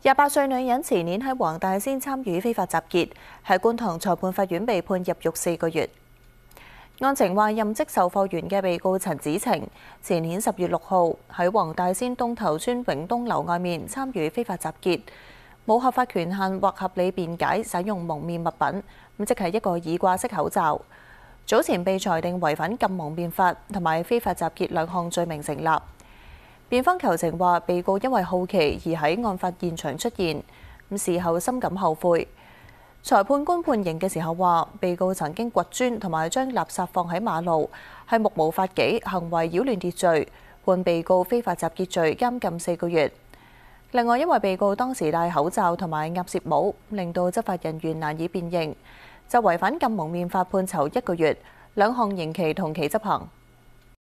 廿八歲女人前年喺黃大仙參與非法集結，喺觀塘裁判法院被判入獄四個月。案情話，任職售貨員嘅被告陳子晴，前年十月六號喺黃大仙東頭村永東樓外面參與非法集結，冇合法權限或合理辯解使用蒙面物品，咁即係一個耳掛式口罩。早前被裁定違反禁蒙面法同埋非法集結兩項罪名成立。辯方求情話，被告因為好奇而喺案發現場出現，咁事後深感後悔。裁判官判刑嘅時候話，被告曾經掘磚同埋將垃圾放喺馬路，係目無法紀，行為擾亂秩序，判被告非法集結罪監禁四個月。另外，因為被告當時戴口罩同埋鴨舌帽，令到執法人員難以辨認，就違反禁蒙面法判囚一個月，兩項刑期同期執行。